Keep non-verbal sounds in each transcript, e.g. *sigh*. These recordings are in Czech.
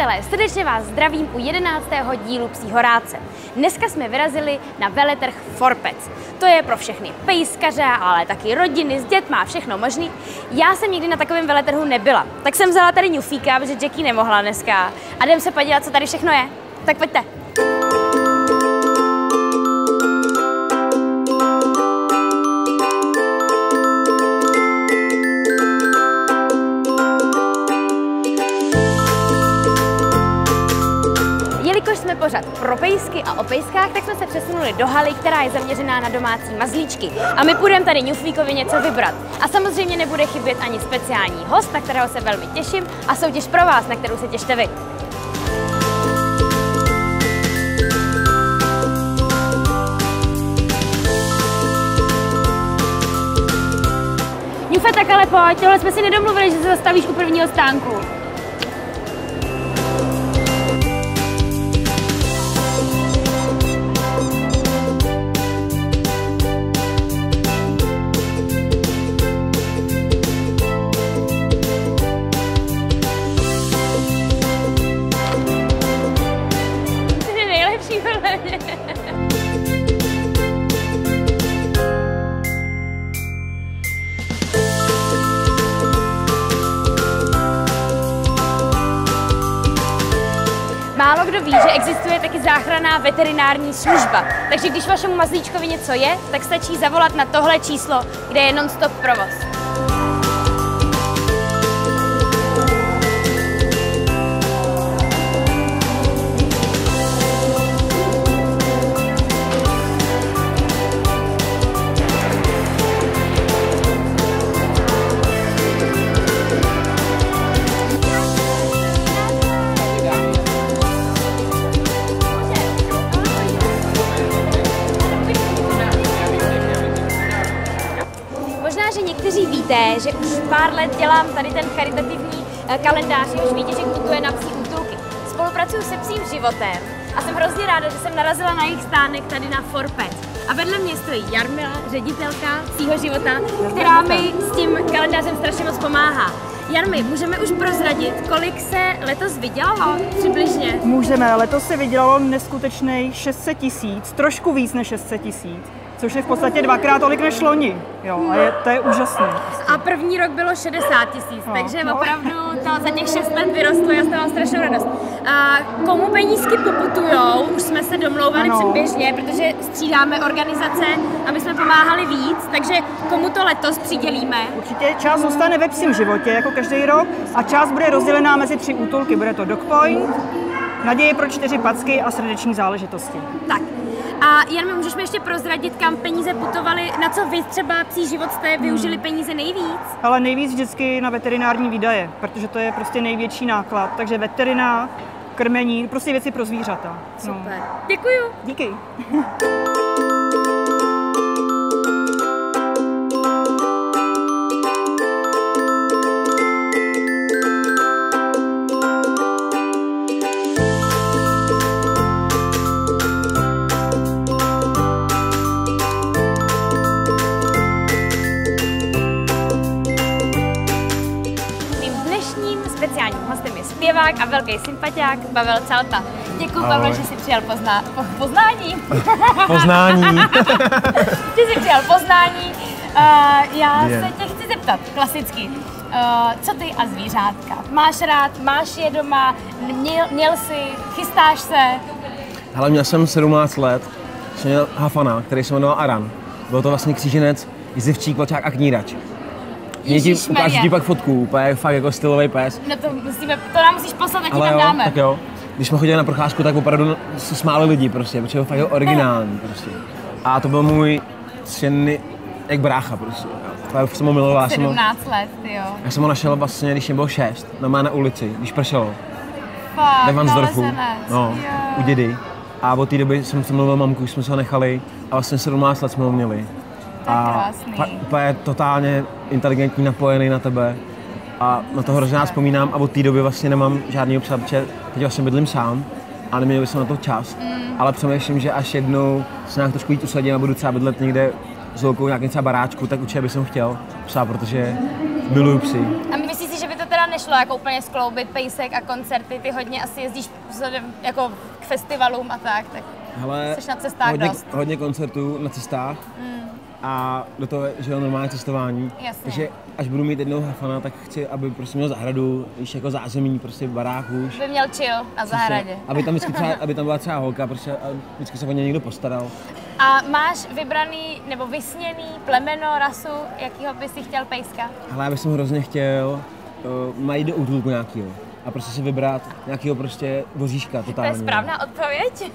Přátelé, srdečně vás zdravím u 11. dílu Psího rádce. Dneska jsme vyrazili na veletrh Forpec. To je pro všechny pejskaře, ale taky rodiny s dětma, všechno možný. Já jsem nikdy na takovém veletrhu nebyla, tak jsem vzala tady ňufíka, protože Jackie nemohla dneska. A jdem se podívat, co tady všechno je. Tak pojďte. Pořád pro pejsky a o pejskách, tak jsme se přesunuli do haly, která je zaměřená na domácí mazlíčky. A my půjdeme tady Ňuflíkovi něco vybrat. A samozřejmě nebude chybět ani speciální host, na kterého se velmi těším, a soutěž pro vás, na kterou se těšte vy. Ňufe, tak ale pojď, tohle jsme si nedomluvili, že se zastavíš u prvního stánku. Málo kdo ví, že existuje taky záchranná veterinární služba. Takže když vašemu mazlíčkovi něco je, tak stačí zavolat na tohle číslo, kde je non-stop provoz. Víte, že už pár let dělám tady ten charitativní eh, kalendář, už výtěžek putuje na psí útulky. Spolupracuju se psím životem a jsem hrozně ráda, že jsem narazila na jejich stánek tady na Forpet. A vedle mě stojí Jarmila, ředitelka psího života, která mi s tím kalendářem strašně moc pomáhá. Jarmi, můžeme už prozradit, kolik se letos vydělalo přibližně? Můžeme, letos se vydělalo neskutečných 600 tisíc, trošku víc než 600 tisíc, což je v podstatě dvakrát tolik než loni. Jo, a je, to je úžasné. A první rok bylo 60 tisíc, No, takže no. opravdu to za těch 6 let vyrostlo, já z toho mám strašnou radost. A komu penízky poputujou, už jsme se domlouvali Ano. předběžně, protože střídáme organizace, aby jsme pomáhali víc, takže komu to letos přidělíme? Určitě část zůstane ve psím životě, jako každý rok, a část bude rozdělená mezi tři útulky. Bude to Dog Point, Naděje pro čtyři packy a srdeční záležitosti. Tak. A Jan, mi můžeš mi ještě prozradit, kam peníze putovaly, na co vy třeba psí život jste využili peníze nejvíc? Ale nejvíc vždycky na veterinární výdaje, protože to je prostě největší náklad. Takže veterina, krmení, prostě věci pro zvířata. No. Super. Děkuju. Díky. *laughs* zpěvák a velký sympatiák Pavel Calta. Děkuji, Ahoj. že jsi přijal pozná... po, poznání. *laughs* Poznání. *laughs* že jsi přijal poznání. Uh, já Je. se tě chci zeptat, klasicky. Uh, co ty a zvířátka? Máš rád, máš je doma, měl, měl jsi, chystáš se? Hele, měl jsem 17 let, jsem měl Hafana, který se jmenoval Aran. Byl to vlastně kříženec, jizivčík, vlčák a knírač. Mě ti Ježišmarja. ukážu ti pak fotku, úplně fakt jako stylový pes. No to, musíme, to nám musíš poslat, a ti tam jo, dáme. tak jo. Když jsme chodili na procházku, tak opravdu se smáli lidi prostě, protože byl fakt jako originální prostě. A to byl můj třeny, jak brácha prostě. Fakt jsem ho miloval, já jsem ho, 17 let, jo. já jsem ho našel vlastně, když mě bylo 6, na na ulici, když pršelo. Fakt, ve Vansdorfu, nalezenec, no, jo. u dědy. A od té doby jsem se mluvil mamku, jsme se ho nechali a vlastně 17 let jsme ho měli. To je a úplně totálně inteligentní, napojený na tebe. A na to hrozně rád vzpomínám a od té doby vlastně nemám žádný psa, protože teď vlastně bydlím sám a neměl jsem na to čas. Mm. Ale přemýšlím, že až jednou se nějak trošku jít usadím a budu třeba bydlet někde s holkou nějakým třeba baráčku, tak určitě bych chtěl psa, protože miluju psy. A myslíš si, že by to teda nešlo jako úplně skloubit pejsek a koncerty, ty hodně asi jezdíš vzhledem jako k festivalům a tak, tak Hele, Jsi na cestách hodně, dost. hodně koncertů na cestách a do toho, že jo, normální cestování. Jasně. Takže až budu mít jednou hafana, tak chci, aby prostě měl zahradu, víš, jako zázemí, prostě barák už. by měl chill na zahradě. Aby tam, vždycky třeba, *laughs* aby tam byla třeba holka, prostě a vždycky se o ně někdo postaral. A máš vybraný nebo vysněný plemeno, rasu, jakýho by si chtěl pejska? Ale já bych hrozně chtěl uh, najít do útulku nějakýho a prostě si vybrat nějakého prostě voříška To totálně. je správná odpověď. *laughs*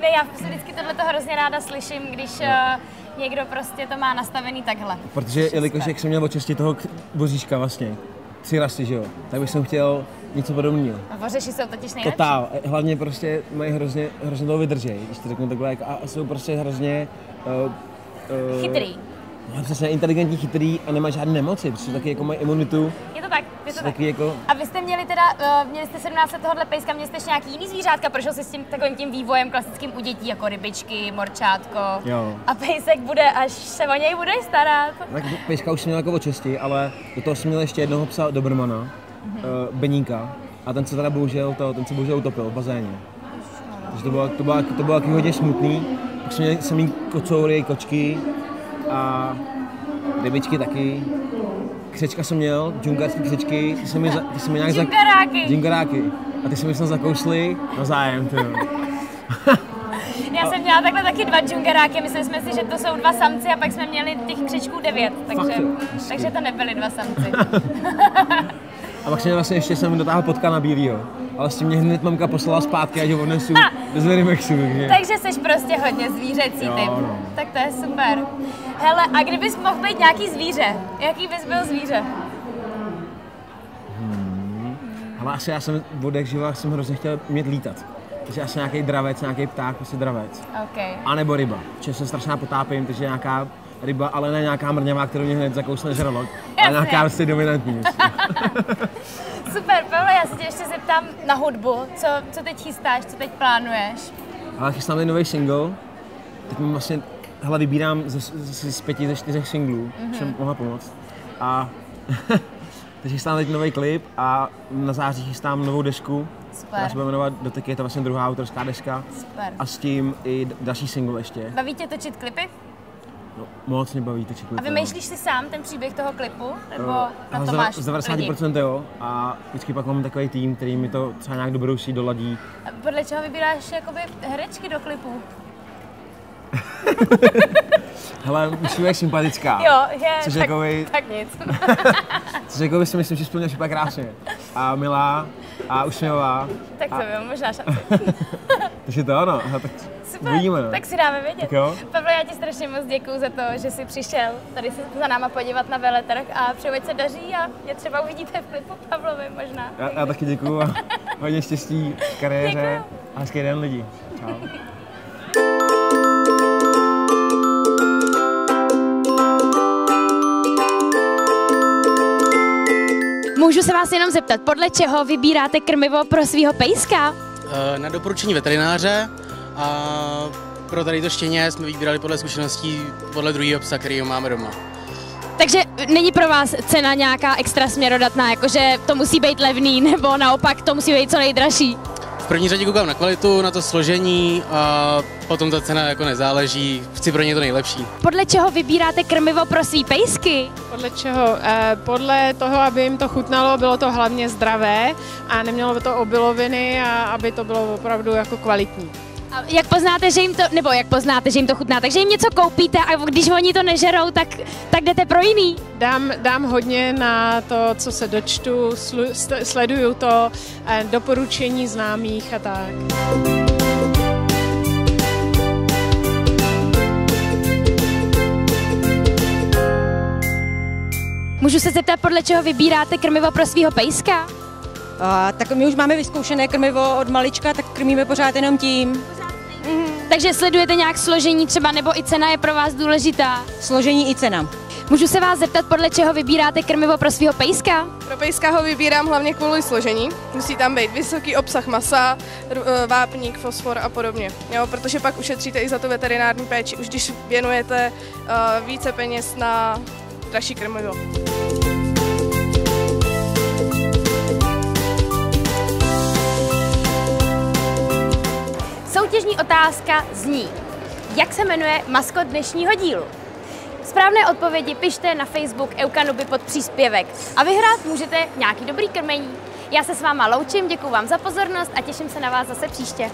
ne, já si vždycky tohle hrozně ráda slyším, když No. uh, někdo prostě to má nastavený takhle. Protože jelikož jak jsem měl očistit toho voříška vlastně, tři rasy, že jo, tak bych jsem chtěl něco podobného. A Vořeši jsou totiž nejlepší. Totál. Hlavně prostě mají hrozně, hrozně toho vydržej, když to řeknu takhle, a jsou prostě hrozně uh, uh, Chytrý. No, přesně inteligentní, chytrý a nemají žádné nemoci, protože taky jako mají imunitu, Je to tak, je to jsou tak. taky jako, A vy jste měli teda, uh, měli jste 17 let tohohle pejska, měli jste ještě nějaký jiný zvířátka, prošel jste s tím takovým tím vývojem klasickým u dětí, jako rybičky, morčátko. Jo. A pejsek bude, až se o něj bude starat. tak pejska už jsem měl jako očistí, ale do toho jsem měl ještě jednoho psa Dobrmana, mm-hmm. uh, Beníka, a ten se teda bohužel, to, ten se bohužel utopil v bazéně. Takže to bylo, to bylo, to bylo taky hodně smutný. Pak jsem měl samý kocoury, kočky a rybičky taky. Křečka jsem měl, džungarský křečky, ty se mi, za- ty se mi nějak Džungaráky. džungaráky. A ty se mi snad zakousli na zájem, ty. Já jsem měla takhle taky dva džungeráky, mysleli jsme si, že to jsou dva samci a pak jsme měli těch křečků devět, takže, Fakt takže to nebyly dva samci. *laughs* A pak jsem vlastně ještě jsem dotáhl potka na bílýho. Ale s tím mě hned mamka poslala zpátky, ať ho odnesu do Zverimexu, takže... takže jsi prostě hodně zvířecí Jo, typ. no. Tak to je super. Hele, a kdybys mohl být nějaký zvíře, jaký bys byl zvíře? Ale asi já jsem od jak živa jsem hrozně chtěl mít lítat. Takže asi nějaký dravec, nějaký pták, prostě dravec. OK. A nebo ryba. Protože se strašně potápím, takže nějaká ryba, ale ne nějaká mrňavá, kterou mě hned zakousne žralok, ale nějaká prostě dominantní. *laughs* Super, Pavle, já se tě ještě zeptám na hudbu. Co, co teď chystáš, co teď plánuješ? Ale chystám nový single, teď mám vlastně, hele, vybírám ze, z, z pěti, ze čtyřech singlů, mm-hmm. všem mohla pomoct. A *laughs* takže chystám teď nový klip a na září chystám novou desku, Super. která se bude jmenovat Doteky, je to vlastně druhá autorská deska. Super. A s tím i další single ještě. Baví tě točit klipy? No, moc mě baví ty A vymýšlíš si sám ten příběh toho klipu? Nebo na Ale to máš z lidi? 90% jo. A vždycky pak mám takový tým, který mi to třeba nějak dobrousí, doladí. A Podle čeho vybíráš jakoby herečky do klipů? *laughs* Hele, musí být sympatická. Jo, je, Což tak, jakoby- tak nic. *laughs* Což jako si myslím, že splňuje super krásně. A milá a usměvavá. tak to byl možná šanci. *laughs* Takže to ano. Aha, tak Super, uvidíme. No. tak si dáme vědět. Tak jo. Pavle, já ti strašně moc děkuji za to, že jsi přišel tady se za náma podívat na veletrh a přeju, se daří a mě třeba uvidíte v klipu Pavlovi možná. Já, já taky děkuju a hodně štěstí v kariéře Děkuju. a hezký den lidi. Čau. Můžu se vás jenom zeptat, podle čeho vybíráte krmivo pro svého pejska? Eh, Na doporučení veterináře a pro tady to štěně jsme vybírali podle zkušeností podle druhého psa, který máme doma. Takže není pro vás cena nějaká extra směrodatná, jakože to musí být levný, *laughs* nebo naopak to musí být co nejdražší? V první řadě koukám na kvalitu, na to složení a potom ta cena jako nezáleží, chci pro ně to nejlepší. Podle čeho vybíráte krmivo pro svý pejsky? Podle čeho? Eh, Podle toho, aby jim to chutnalo, bylo to hlavně zdravé a nemělo by to obiloviny a aby to bylo opravdu jako kvalitní. A jak poznáte, že jim to, nebo jak poznáte, že jim to chutná, takže jim něco koupíte a když oni to nežerou, tak, tak jdete pro jiný. Dám, dám hodně na to, co se dočtu, slu, st- sleduju to, eh, doporučení známých a tak. Můžu se zeptat, podle čeho vybíráte krmivo pro svého pejska? A, tak my už máme vyzkoušené krmivo od malička, tak krmíme pořád jenom tím. Takže sledujete nějak složení třeba, nebo i cena je pro vás důležitá? Složení i cena. Můžu se vás zeptat, podle čeho vybíráte krmivo pro svého pejska? Pro pejska ho vybírám hlavně kvůli složení. Musí tam být vysoký obsah masa, eh, vápník, fosfor a podobně. Jo, protože pak ušetříte i za tu veterinární péči, už když věnujete uh, více peněz na dražší krmivo. Soutěžní otázka zní, jak se jmenuje maskot dnešního dílu? Správné odpovědi pište na Facebook Eukanuby pod příspěvek a vyhrát můžete nějaký dobrý krmení. Já se s váma loučím, děkuji vám za pozornost a těším se na vás zase příště.